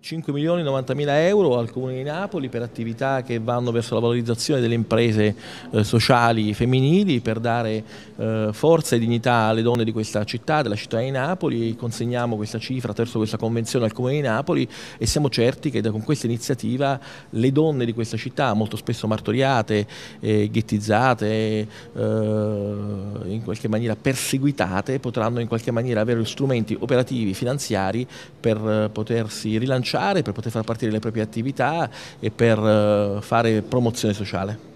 5 milioni e 90 mila euro al Comune di Napoli per attività che vanno verso la valorizzazione delle imprese eh, sociali femminili per dare eh, forza e dignità alle donne di questa città, della città di Napoli. Consegniamo questa cifra attraverso questa convenzione al Comune di Napoli e siamo certi che con questa iniziativa le donne di questa città, molto spesso martoriate, eh, ghettizzate, qualche maniera perseguitate, potranno in qualche maniera avere strumenti operativi, finanziari per eh, potersi rilanciare per poter far partire le proprie attività e per eh, fare promozione sociale.